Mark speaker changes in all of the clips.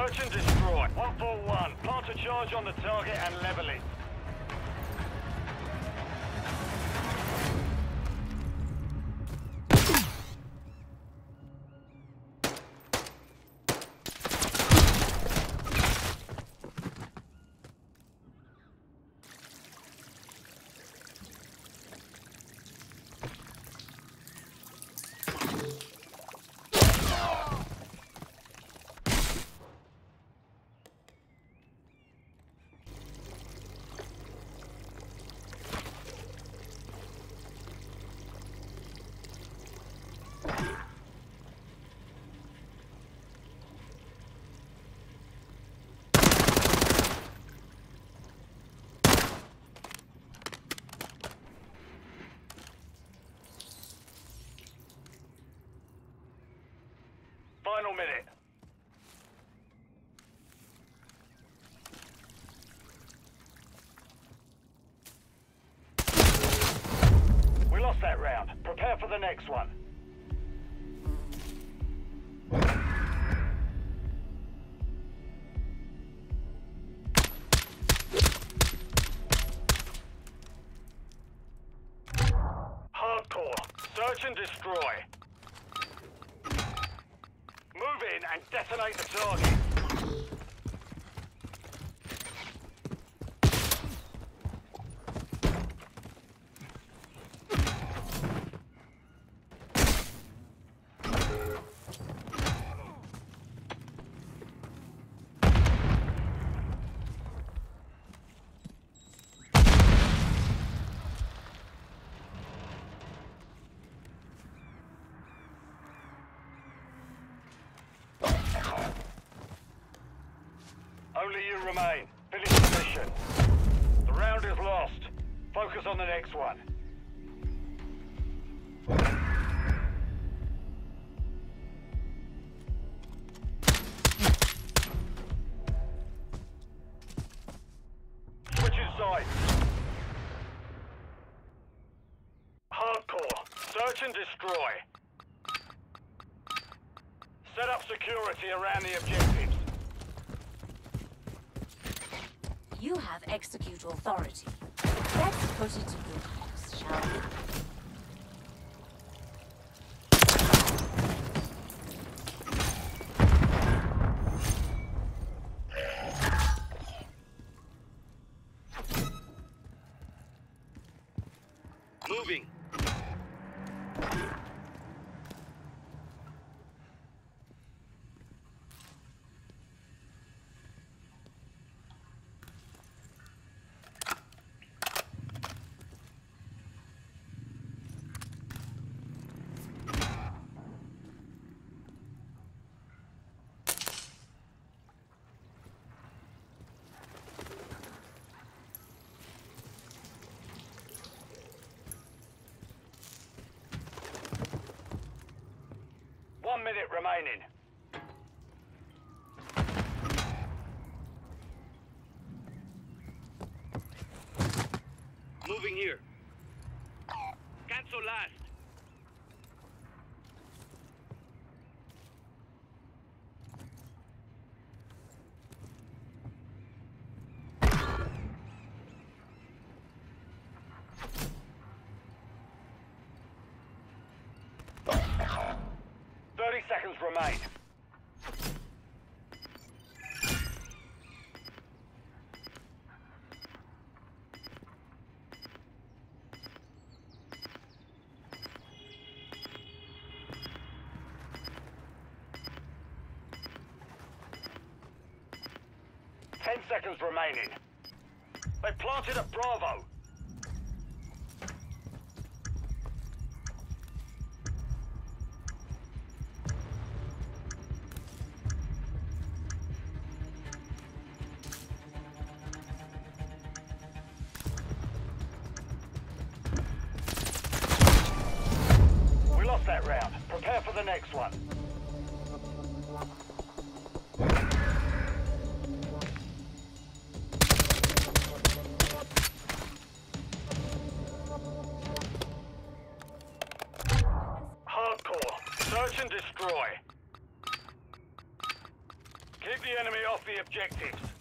Speaker 1: Search and destroy. 141. Plant a charge on the target and level it. Final minute. We lost that round. Prepare for the next one. Hardcore. Search and destroy. Move in and detonate the target. Only you remain. Finish the mission. The round is lost. Focus on the next one. Switching sides. Hardcore. Search and destroy. Set up security around the objectives.
Speaker 2: You have execute authority. Let's put it to good use, shall we?
Speaker 1: Moving. One minute remaining. Remain. Ten seconds remaining. They planted a Bravo. Prepare for the next one. Hardcore. Search and destroy. Keep the enemy off the objectives.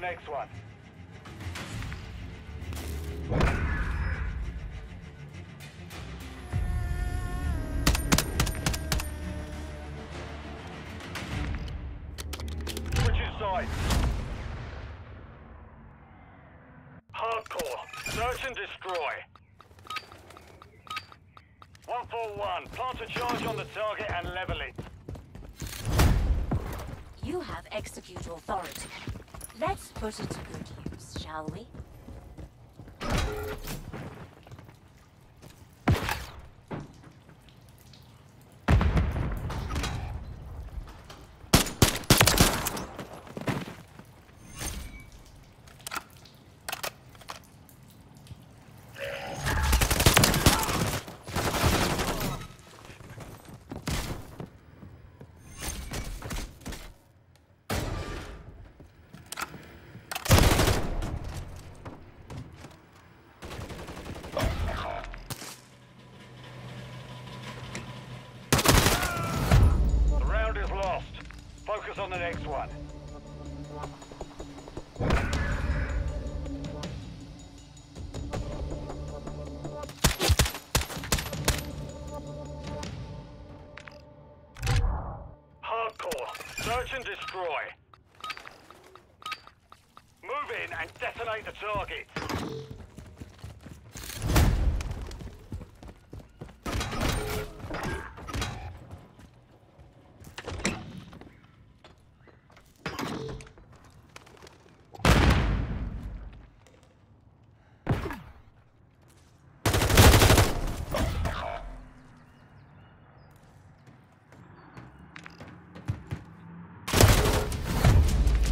Speaker 1: The next one. Switching sides. Hardcore. Search and destroy. 141. Plant a charge on the target and level it.
Speaker 2: You have execute authority. Let's put it to good use, shall we?
Speaker 1: And destroy. Move in and detonate the target.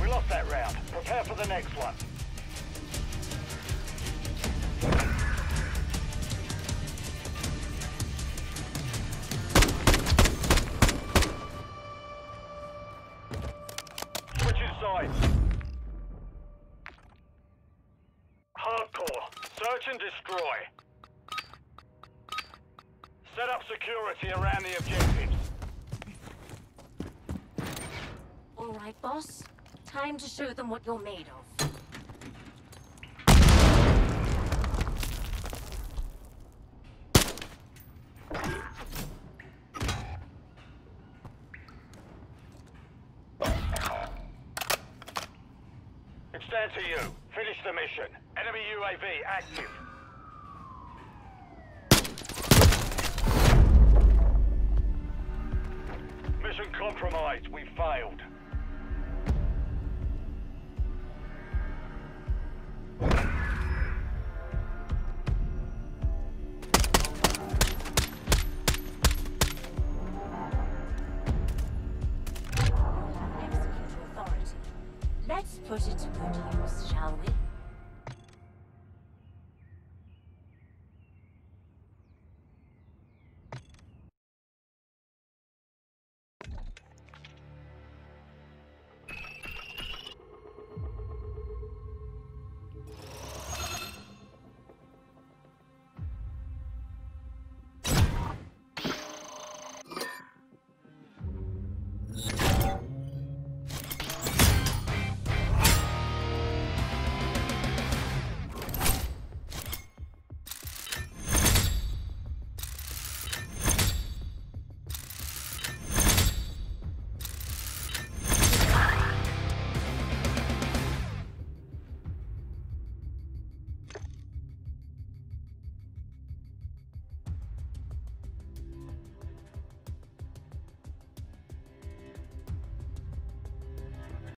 Speaker 1: We lost that round. Prepare for the next one. Switching sides. Hardcore. Search and destroy. Set up security around the objectives.
Speaker 2: All right, boss. Time to show them what you're made of.
Speaker 1: It's down to you. Finish the mission. Enemy UAV active. Mission compromised. We failed.